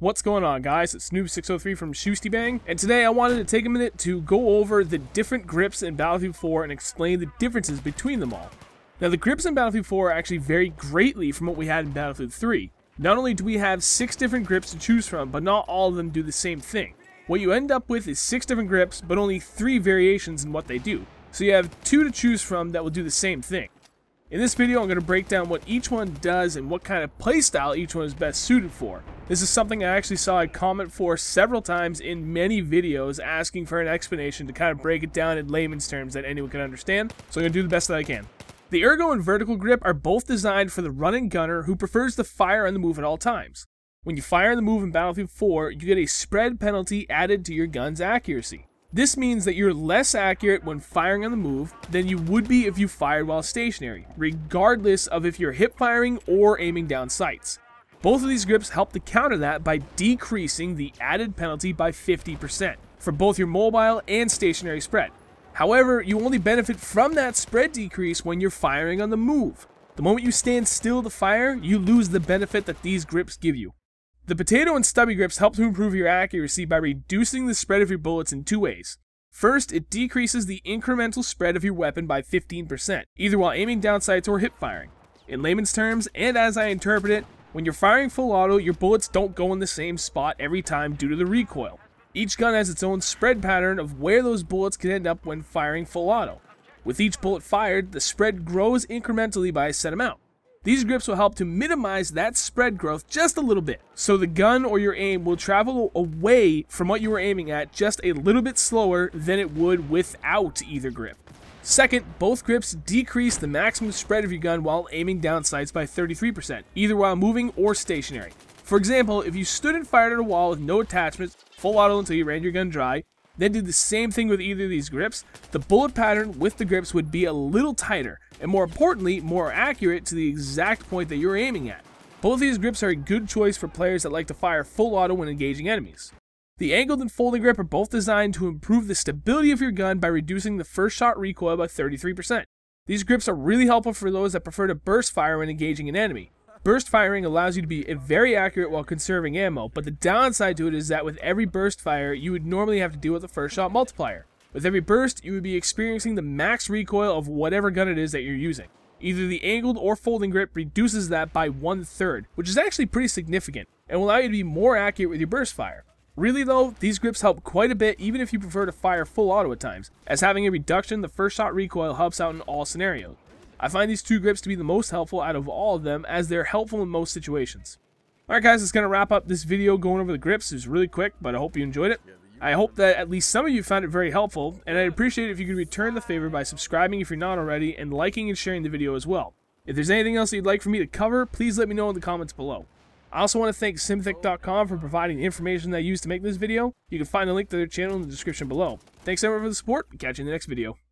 What's going on guys, it's Snoov603 from Shustybang, and today I wanted to take a minute to go over the different grips in Battlefield 4 and explain the differences between them all. Now the grips in Battlefield 4 actually vary greatly from what we had in Battlefield 3. Not only do we have 6 different grips to choose from, but not all of them do the same thing. What you end up with is 6 different grips, but only 3 variations in what they do. So you have 2 to choose from that will do the same thing. In this video, I'm going to break down what each one does and what kind of playstyle each one is best suited for. This is something I actually saw a comment for several times in many videos asking for an explanation to kind of break it down in layman's terms that anyone can understand, so I'm going to do the best that I can. The ergo and vertical grip are both designed for the running gunner who prefers to fire on the move at all times. When you fire on the move in Battlefield 4, you get a spread penalty added to your gun's accuracy. This means that you're less accurate when firing on the move than you would be if you fired while stationary, regardless of if you're hip firing or aiming down sights. Both of these grips help to counter that by decreasing the added penalty by 50% for both your mobile and stationary spread. However, you only benefit from that spread decrease when you're firing on the move. The moment you stand still to fire, you lose the benefit that these grips give you. The potato and stubby grips help to improve your accuracy by reducing the spread of your bullets in two ways. First, it decreases the incremental spread of your weapon by 15%, either while aiming down sights or hip firing. In layman's terms, and as I interpret it, when you're firing full auto, your bullets don't go in the same spot every time due to the recoil. Each gun has its own spread pattern of where those bullets can end up when firing full auto. With each bullet fired, the spread grows incrementally by a set amount. These grips will help to minimize that spread growth just a little bit, so the gun or your aim will travel away from what you were aiming at just a little bit slower than it would without either grip. Second, both grips decrease the maximum spread of your gun while aiming down sights by 33%, either while moving or stationary. For example, if you stood and fired at a wall with no attachments, full auto until you ran your gun dry, then do the same thing with either of these grips, the bullet pattern with the grips would be a little tighter, and more importantly, more accurate to the exact point that you're aiming at. Both these grips are a good choice for players that like to fire full auto when engaging enemies. The angled and folding grip are both designed to improve the stability of your gun by reducing the first shot recoil by 33%. These grips are really helpful for those that prefer to burst fire when engaging an enemy. Burst firing allows you to be very accurate while conserving ammo, but the downside to it is that with every burst fire, you would normally have to deal with a first shot multiplier. With every burst, you would be experiencing the max recoil of whatever gun it is that you're using. Either the angled or folding grip reduces that by one third, which is actually pretty significant, and will allow you to be more accurate with your burst fire. Really though, these grips help quite a bit even if you prefer to fire full auto at times, as having a reduction the first shot recoil helps out in all scenarios. I find these two grips to be the most helpful out of all of them as they're helpful in most situations. Alright guys, that's going to wrap up this video going over the grips. It was really quick, but I hope you enjoyed it. I hope that at least some of you found it very helpful, and I'd appreciate it if you could return the favor by subscribing if you're not already, and liking and sharing the video as well. If there's anything else you'd like for me to cover, please let me know in the comments below. I also want to thank Symthic.com for providing the information that I used to make this video. You can find a link to their channel in the description below. Thanks everyone for the support, catch you in the next video.